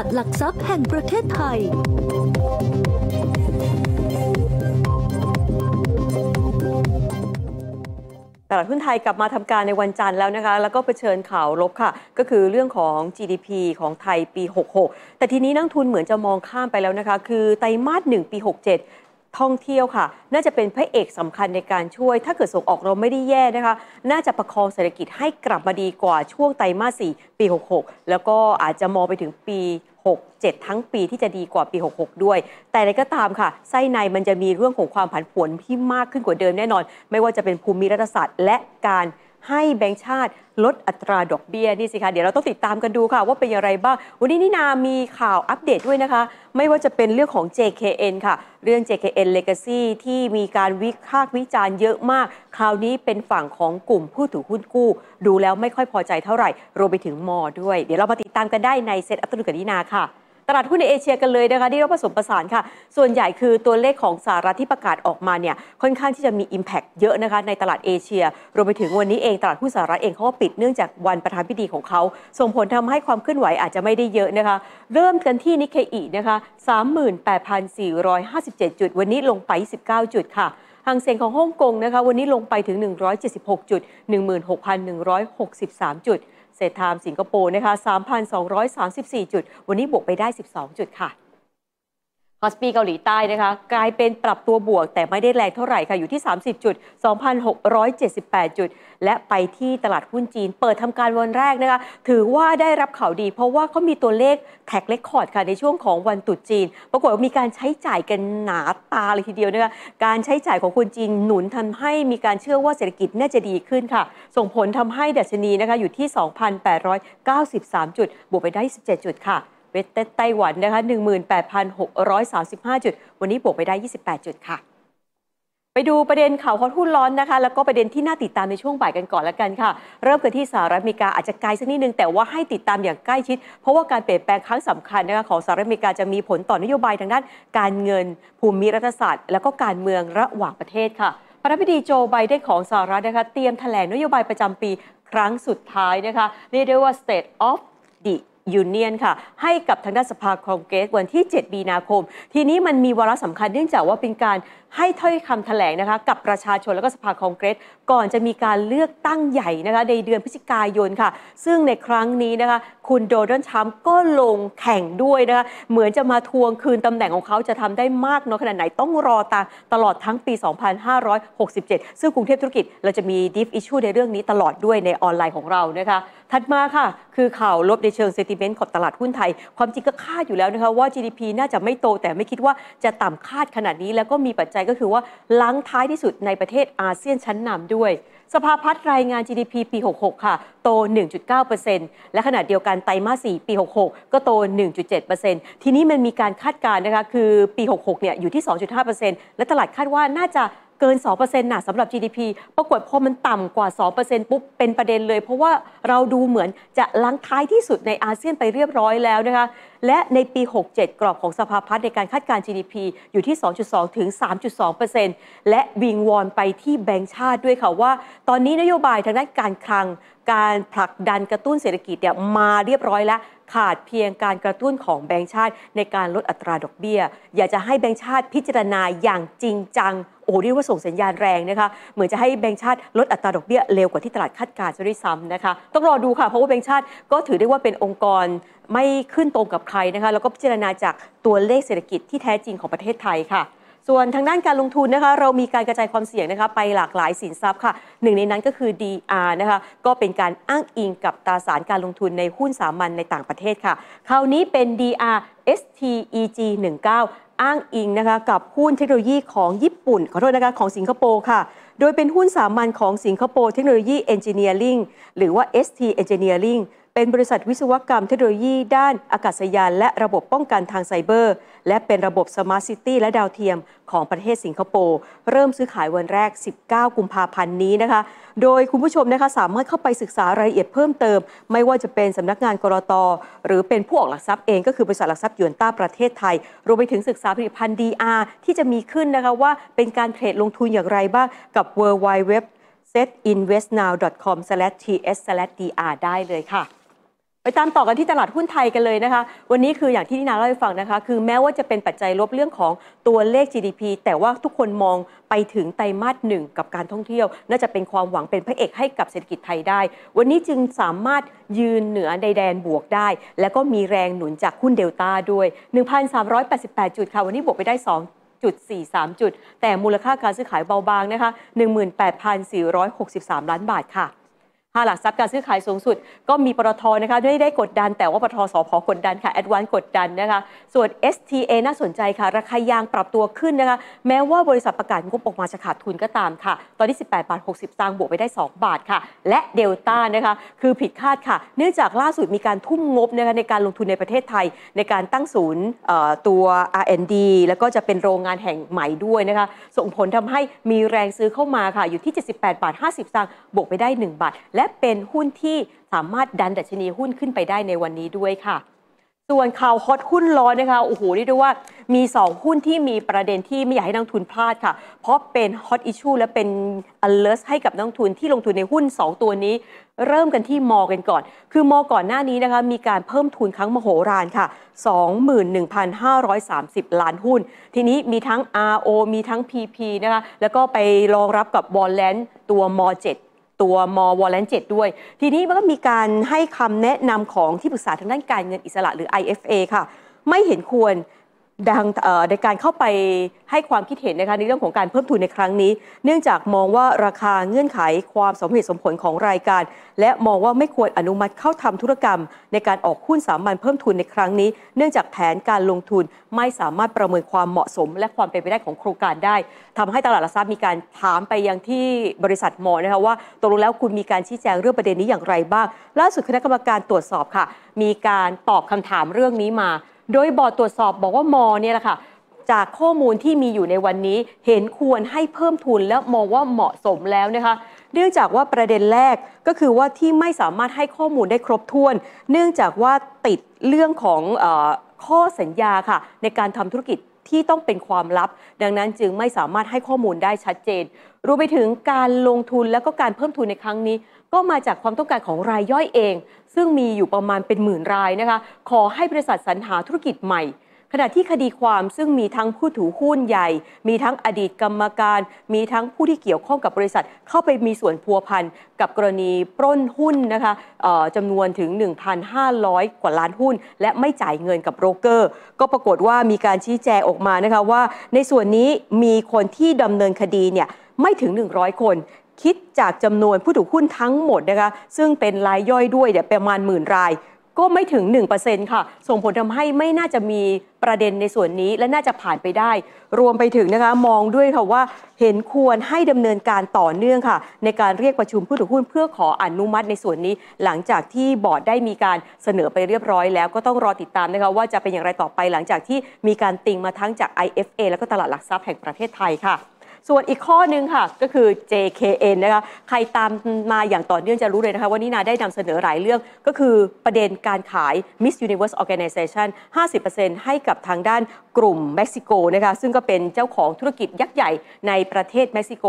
าดหลักทรัพย์แห่งประเทศไทย ตลาดหุ้นไทยกลับมาทำการในวันจันทร์แล้วนะคะ แล้วก็เผชิญข่าวลบค่ะ ก็คือเรื่องของ GDP ของไทยปี 66 แต่ทีนี้นักทุนเหมือนจะมองข้ามไปแล้วนะคะ คือไตรมาส1ปี 67ท่องเที่ยวค่ะ น่าจะเป็นพระเอกสำคัญในการช่วย ถ้าเกิดส่งออกเราไม่ได้แย่นะคะ น่าจะประคองเศรษฐกิจให้กลับมาดีกว่าช่วงไตรมาส 4 ปี 66 แล้วก็อาจจะมองไปถึงปี 67 ทั้งปีที่จะดีกว่าปี 66 ด้วย แต่อะไรก็ตามค่ะ ไส้ในมันจะมีเรื่องของความผันผวนที่มากขึ้นกว่าเดิมแน่นอน ไม่ว่าจะเป็นภูมิรัฐศาสตร์และการ ให้แบงก์ชาติลดอัตราดอกเบี้ยนี่สิคะเดี๋ยวเราต้องติดตามกันดูค่ะ ว่าเป็นอย่างไรบ้าง วันนี้นี่นามีข่าวอัปเดตด้วยนะคะ ไม่ว่าจะเป็นเรื่องของ JKN ค่ะ เรื่อง JKN Legacy ที่มีการวิพากษ์วิจารณ์เยอะมาก คราวนี้เป็นฝั่งของกลุ่มผู้ถือหุ้นกู้ ดูแล้วไม่ค่อยพอใจเท่าไหร่รวมไปถึงมอด้วย เดี๋ยวเรามาติดตามกันได้ในเซตอัตตุกับนินาค่ะ ตลาดหุ้นในเอเชียกันเลยนะคะที่เราผสมผสานค่ะ ส่วนใหญ่คือตัวเลขของสหรัฐที่ประกาศออกมาเนี่ยค่อนข้างที่จะมี Impact เยอะนะคะในตลาดเอเชีย รวมไปถึงวันนี้เองตลาดหุ้นสหรัฐเองเขาก็ปิดเนื่องจากวันประธานพิธีของเขาส่งผลทำให้ความเคลื่อนไหวอาจจะไม่ได้เยอะนะคะ เริ่มกันที่นิเคอีนะคะ38,457 จุด วันนี้ลงไป 19 จุดค่ะฮั่งเส็งของฮ่องกงนะคะวันนี้ลงไปถึง 176 จุด 16,163 จุด Straits Times สิงคโปร์นะคะ3,234 จุด วันนี้บวกไปได้ 12 จุดค่ะ คอสปีเกาหลีใต้นะคะกลายเป็นปรับตัวบวก แต่ไม่ได้แรงเท่าไหร่ค่ะ อยู่ที่ 30 จุด 2,678 จุด และไปที่ตลาดหุ้นจีน เปิดทำการวันแรกนะคะ ถือว่าได้รับข่าวดี เพราะว่าเขามีตัวเลข track record ค่ะ ในช่วงของวันตรุษจีน ปรากฏว่ามีการใช้จ่ายกันหนาตาเลยทีเดียวนะคะการใช้จ่ายของคนจีนหนุนทำให้มีการเชื่อว่าเศรษฐกิจน่าจะดีขึ้นค่ะ ส่งผลทำให้ดัชนีนะคะอยู่ที่ 2,893 จุด บวกไปได้ 17 จุดค่ะ เวสเตไต้หวันนะคะ18,635 จุด วันนี้บวกไปได้ 28 จุดค่ะ ไปดูประเด็นข่าวฮอตหุ้นร้อนนะคะ แล้วก็ประเด็นที่น่าติดตามในช่วงบ่ายกันก่อนแล้วกันค่ะ เริ่มกันที่สหรัฐอเมริกาอาจจะไกลสักนิดนึง แต่ว่าให้ติดตามอย่างใกล้ชิด เพราะว่าการเปลี่ยนแปลงครั้งสำคัญนะคะของสหรัฐอเมริกาจะมีผลต่อนโยบายทางด้านการเงิน ภูมิรัฐศาสตร์ แล้วก็การเมืองระหว่างประเทศค่ะประธานาธิบดีโจไบเดนของสหรัฐนะคะเตรียมแถลงนโยบายประจำปีครั้งสุดท้ายนะคะเรียกได้ว่า State of the ยูเนียนค่ะ ให้กับทางด้านสภาคองเกรสวันที่ 7 มีนาคม ทีนี้มันมีวาระสำคัญเนื่องจากว่าเป็นการให้ถ้อยคำแถลงนะคะ กับประชาชนแล้วก็สภาคองเกรส ก่อนจะมีการเลือกตั้งใหญ่นะคะในเดือนพฤศจิกายนค่ะ ซึ่งในครั้งนี้นะคะ คุณโดนัลด์ทรัมป์ก็ลงแข่งด้วยนะคะเหมือนจะมาทวงคืนตำแหน่งของเขาจะทำได้มากน้อยขนาดไหนต้องรอตามตลอดทั้งปี 2567 ซึ่งกรุงเทพธุรกิจเราจะมี deep issue ในเรื่องนี้ตลอดด้วยในออนไลน์ของเรานะคะถัดมาค่ะ คือข่าวลบในเชิง sentiment ของตลาดหุ้นไทย ความจริงก็คาดอยู่แล้วนะคะว่า GDP น่าจะไม่โตแต่ไม่คิดว่าจะต่ำคาดขนาดนี้ แล้วก็มีปัจจัยก็คือว่ารั้งท้ายที่สุดในประเทศอาเซียนชั้นนำด้วย สภาพัฒน์รายงาน GDP ปี 66 ค่ะ โต 1.9%และขณะเดียวกันไตรมาส 4 ปี 66 ก็โต 1.7%ทีนี้มันมีการคาดการณ์นะคะ คือปี 66 เนี่ย อยู่ที่ 2.5%และตลาดคาดว่าน่าจะ เกิน 2%น่ะสำหรับ GDP ปรากฏพอมันต่ำกว่า 2%ปุ๊บ เป็นประเด็นเลย เพราะว่าเราดูเหมือนจะลังท้ายที่สุดในอาเซียนไปเรียบร้อยแล้วนะคะ และในปี 67 กรอบของสภาพัฒน์ในการคาดการณ์ GDP อยู่ที่ 2.2 ถึง 3.2%และวิงวอนไปที่แบงก์ชาติด้วยค่ะว่า ตอนนี้นโยบายทางด้านการคลัง การผลักดันกระตุ้นเศรษฐกิจเนี่ยมาเรียบร้อยแล้ว ขาดเพียงการกระตุ้นของแบงก์ชาติ ในการลดอัตราดอกเบี้ย อยากจะให้แบงก์ชาติพิจารณาอย่างจริงจังโอ้เรียกว่าส่งสัญญาณแรงนะคะเหมือนจะให้แบงก์ชาติลดอัตราดอกเบี้ยเร็วกว่าที่ตลาดคาดการณ์ซะด้วยซ้ำนะคะต้องรอดูค่ะเพราะว่าแบงก์ชาติก็ถือได้ว่าเป็นองค์กรไม่ขึ้นตรงกับใครนะคะแล้วก็พิจารณาจากตัวเลขเศรษฐกิจที่แท้จริงของประเทศไทยค่ะ ส่วนทางด้านการลงทุนนะคะ เรามีการกระจายความเสี่ยงนะคะ ไปหลากหลายสินทรัพย์ค่ะหนึ่งในนั้นก็คือ DR นะคะ ก็เป็นการอ้างอิงกับตราสารการลงทุนในหุ้นสามัญในต่างประเทศค่ะ คราวนี้เป็น DR STEG 19 อ้างอิงนะคะกับหุ้นเทคโนโลยีของญี่ปุ่น ขอโทษนะคะของสิงคโปร์ค่ะ โดยเป็นหุ้นสามัญของสิงคโปร์เทคโนโลยีเอนจิเนียริงหรือว่า ST Engineering เป็นบริษัทวิศวกรรมเทคโนโลยีด้านอากาศยานและระบบป้องกันทางไซเบอร์ และเป็นระบบ smart city และดาวเทียมของประเทศสิงคโปร์ เริ่มซื้อขายวันแรก 19 กุมภาพันธ์นี้นะคะ โดยคุณผู้ชมนะคะสามารถเข้าไปศึกษารายละเอียดเพิ่มเติม ไม่ว่าจะเป็นสำนักงานก.ล.ต. หรือเป็นผู้ออกหลักทรัพย์เองก็คือบริษัทหลักทรัพย์หยวนต้าประเทศไทย รวมไปถึงศึกษาผลิตภัณฑ์ DR ที่จะมีขึ้นนะคะว่าเป็นการเทรดลงทุนอย่างไรบ้างกับ w w w setinvestnow.com/ts/dr ได้เลยค่ะ ไปตามต่อกันที่ตลาดหุ้นไทยกันเลยนะคะ วันนี้คืออย่างที่นินาเล่าให้ฟังนะคะ คือแม้ว่าจะเป็นปัจจัยลบเรื่องของตัวเลข GDP แต่ว่าทุกคนมองไปถึงไตรมาสหนึ่งกับการท่องเที่ยว น่าจะเป็นความหวังเป็นพระเอกให้กับเศรษฐกิจไทยได้ วันนี้จึงสามารถยืนเหนือในแดนบวกได้ และก็มีแรงหนุนจากหุ้นเดลต้าด้วย 1,388 จุดค่ะวันนี้บวกไปได้2จุด43 จุด แต่มูลค่าการซื้อขายเบาบางนะคะ 18,463 ล้านบาทค่ะ ห้าหลักทรัพย์การซื้อขายสูงสุด ก็มีปตทนะคะไม่ได้กดดัน แต่ว่าปตทสพกดดันค่ะแอดวานกดดันนะคะ ส่วน STA น่าสนใจค่ะ ราคายางปรับตัวขึ้นนะคะ แม้ว่าบริษัทประกาศงบออกมาจะขาดทุนก็ตามค่ะ ตอนนี้18 บาท 60สตางค์บวกไปได้ 2 บาทค่ะ และเดลต้านะคะคือผิดคาดค่ะ เนื่องจากล่าสุดมีการทุ่มงบนะคะในการลงทุนในประเทศไทย ในการตั้งศูนย์ตัว R&D แล้วก็จะเป็นโรงงานแห่งใหม่ด้วยนะคะส่งผลทำให้มีแรงซื้อเข้ามาค่ะอยู่ที่ 78 บาท 50สตางค์บวกไปได้ 1 บาทและเป็นหุ้นที่สามารถดันดัชนีหุ้นขึ้นไปได้ในวันนี้ด้วยค่ะ ส่วนข่าวฮอตหุ้นร้อนนะคะโอ้โหเรียกได้ว่ามี 2 หุ้นที่มีประเด็นที่ไม่อยากให้นักทุนพลาดค่ะ เพราะเป็นฮอตอิชชูและเป็น alert ให้กับนักทุนที่ลงทุนในหุ้น 2 ตัวนี้ เริ่มกันที่มอกันก่อน คือมอก่อนหน้านี้นะคะมีการเพิ่มทุนครั้งมโหฬารค่ะ 21,530 ล้านหุ้น ทีนี้มีทั้ง RO มีทั้ง PP นะคะแล้วก็ไปรองรับกับ w a l l a n ตัวม 7 ตัวมวอลเลนเจ็ด้วย ทีนี้มันก็มีการให้คำแนะนำของที่ปรึกษาทางด้านการเงินอิสระหรือ IFA ค่ะ ไม่เห็นควร ดังในการเข้าไปให้ความคิดเห็นนะคะในเรื่องของการเพิ่มทุนในครั้งนี้ เนื่องจากมองว่าราคาเงื่อนไขความสมเหตุสมผลของรายการ และมองว่าไม่ควรอนุมัติเข้าทำธุรกรรม ในการออกหุ้นสามัญเพิ่มทุนในครั้งนี้ เนื่องจากแผนการลงทุนไม่สามารถประเมินความเหมาะสม และความเป็นไปได้ของโครงการได้ทำให้ตลาดหลักทรัพย์มีการถามไปยังที่บริษัทมอนะคะว่าตกลงแล้วคุณมีการชี้แจงเรื่องประเด็นนี้อย่างไรบ้าง ล่าสุดคณะกรรมการตรวจสอบค่ะ มีการตอบคำถามเรื่องนี้มา โดยบอร์ดตรวจสอบบอกว่ามอเนี่ยแหละค่ะจากข้อมูลที่มีอยู่ในวันนี้เห็นควรให้เพิ่มทุนและมองว่าเหมาะสมแล้วนะคะเนื่องจากว่าประเด็นแรกก็คือว่าที่ไม่สามารถให้ข้อมูลได้ครบถ้วน เนื่องจากว่าติดเรื่องของอข้อสัญญาค่ะ ในการทำธุรกิจที่ต้องเป็นความลับ ดังนั้นจึงไม่สามารถให้ข้อมูลได้ชัดเจนรวมไปถึงการลงทุนและก็การเพิ่มทุนในครั้งนี้ ก็มาจากความต้องการของรายย่อยเอง ซึ่งมีอยู่ประมาณเป็นหมื่นรายนะคะ ขอให้บริษัทสรรหาธุรกิจใหม่ ขณะที่คดีความซึ่งมีทั้งผู้ถือหุ้นใหญ่ มีทั้งอดีตกรรมการ มีทั้งผู้ที่เกี่ยวข้องกับบริษัท เข้าไปมีส่วนพัวพันกับกรณีปล้นหุ้นนะคะจำนวนถึง 1,500 กว่าล้านหุ้น และไม่จ่ายเงินกับโบรกเกอร์ ก็ปรากฏว่ามีการชี้แจงออกมานะคะว่า ในส่วนนี้มีคนที่ดำเนินคดีเนี่ยไม่ถึง 100 คน คิดจากจำนวนผู้ถือหุ้นทั้งหมดนะคะซึ่งเป็นรายย่อยด้วยเนี่ยประมาณหมื่นราย ก็ไม่ถึง 1%ค่ะ ส่งผลทำให้ไม่น่าจะมีประเด็นในส่วนนี้และน่าจะผ่านไปได้ รวมไปถึงนะคะมองด้วยค่ะว่าเห็นควรให้ดำเนินการต่อเนื่องค่ะ ในการเรียกประชุมผู้ถือหุ้นเพื่อขออนุมัติในส่วนนี้ หลังจากที่บอร์ดได้มีการเสนอไปเรียบร้อยแล้วก็ต้องรอติดตามนะคะว่าจะเป็นอย่างไรต่อไปหลังจากที่มีการติงมาทั้งจาก IFA แล้วก็ตลาดหลักทรัพย์แห่งประเทศไทยค่ะ ส่วนอีกข้อหนึ่งค่ะก็คือ JKN นะคะใครตามมาอย่างต่อเนื่องจะรู้เลยนะคะว่านี่นาได้นำเสนอหลายเรื่อง ก็คือประเด็นการขาย Miss Universe Organization 50%ให้กับทางด้านกลุ่มเม็กซิโกนะคะซึ่งก็เป็นเจ้าของธุรกิจยักษ์ใหญ่ในประเทศเม็กซิโก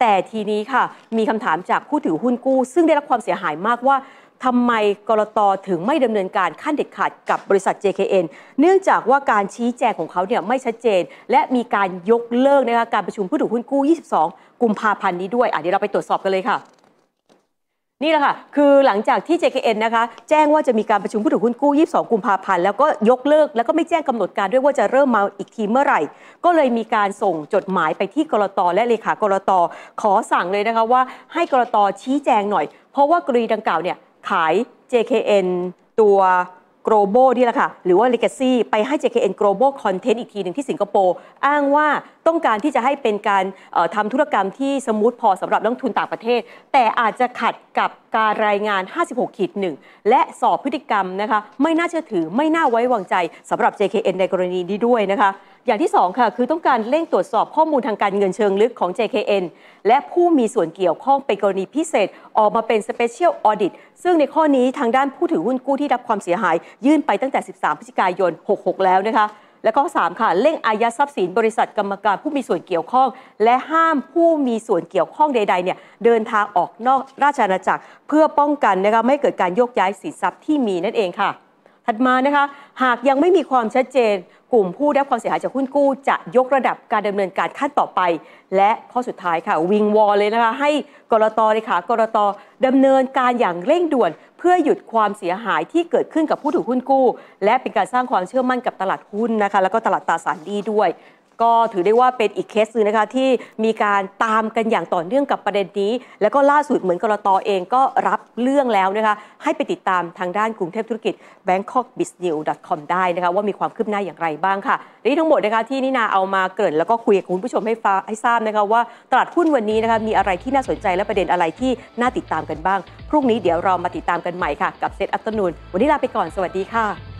แต่ทีนี้ค่ะ มีคำถามจากผู้ถือหุ้นกู้ ซึ่งได้รับความเสียหายมากว่า ทำไมกรตถึงไม่ดำเนินการขั้นเด็ดขาดกับบริษัท JKN เนื่องจากว่าการชี้แจงของเขาเนี่ยไม่ชัดเจน และมีการยกเลิกนะคะการประชุมผู้ถือหุ้นกู้ 22 กุมภาพันธ์นี้ด้วยอะเดี๋ยวเราไปตรวจสอบกันเลยค่ะ นี่แหละค่ะ คือหลังจากที่ JKN นะคะ แจ้งว่าจะมีการประชุมผู้ถือหุ้นกู้ 22 กุมภาพันธ์แล้วก็ยกเลิก แล้วก็ไม่แจ้งกำหนดการด้วยว่าจะเริ่มมาอีกทีเมื่อไหร่ ก็เลยมีการส่งจดหมายไปที่กรตและเลขากรตขอสั่งเลยนะคะว่า ให้กรตชี้แจงหน่อย เพราะว่ากรณีดังกล่าวเนี่ย ขาย JKN ตัว global นี่แหละค่ะ หรือว่า legacy ไปให้ JKN global content อีกทีหนึ่งที่สิงคโปร์ อ้างว่าต้องการที่จะให้เป็นการทำธุรกรรมที่สมูทพอสำหรับนักลงทุนต่างประเทศ แต่อาจจะขัดกับการรายงาน 56ขีดหนึ่งและสอบพฤติกรรมนะคะ ไม่น่าเชื่อถือไม่น่าไว้วางใจสำหรับ JKN ในกรณีนี้ด้วยนะคะ อย่างที่ 2 ค่ะ คือต้องการเร่งตรวจสอบข้อมูลทางการเงินเชิงลึกของ JKN และผู้มีส่วนเกี่ยวข้องเป็นกรณีพิเศษ ออกมาเป็น Special Audit ซึ่งในข้อนี้ทางด้านผู้ถือหุ้นกู้ที่รับความเสียหาย ยื่นไปตั้งแต่ 13 พฤศจิกายน 66 แล้วนะคะแล้วก็3ค่ะเร่งอายัดทรัพย์สินบริษัทกรรมการผู้มีส่วนเกี่ยวข้อง และห้ามผู้มีส่วนเกี่ยวข้องใดๆเนี่ยเดินทางออกนอกราชอาณาจักร เพื่อป้องกันนะคะไม่ให้เกิดการโยกย้ายสินทรัพย์ที่มีนั่นเองค่ะ ถัดมานะคะ หากยังไม่มีความชัดเจน กลุ่มผู้ได้รับความเสียหายจากหุ้นกู้ จะยกระดับการดำเนินการขั้นต่อไป และข้อสุดท้ายค่ะ วิงวอลเลยนะคะ ให้กรตเลยค่ะกรตดำเนินการอย่างเร่งด่วน เพื่อหยุดความเสียหายที่เกิดขึ้นกับผู้ถือหุ้นกู้ และเป็นการสร้างความเชื่อมั่นกับตลาดหุ้นนะคะ แล้วก็ตลาดตราสารหนี้ด้วย ก็ถือได้ว่าเป็นอีกเคสหนึงนะคะที่มีการตามกันอย่างต่อเนื่องกับประเด็นนี้ แล้วก็ล่าสุดเหมือนกรตเองก็รับเรื่องแล้วนะคะให้ไปติดตามทางด้านกรุงเทพธุรกิจ bangkokbiznews.com ได้นะคะว่ามีความคืบหน้าอย่างไรบ้างค่ะและนี่ทั้งหมดนะคะที่นินาเอามาเกริ่นแล้วก็คุยกับคุณผู้ชมให้ฟ้าให้ทราบนะคะว่าตลาดหุ้นวันนี้นะคะมีอะไรที่น่าสนใจและประเด็นอะไรที่น่าติดตามกันบ้างพรุ่งนี้เดี๋ยวเรามาติดตามกันใหม่ค่ะกับเซตอัตนูนวันนี้ลาไปก่อนสวัสดีค่ะ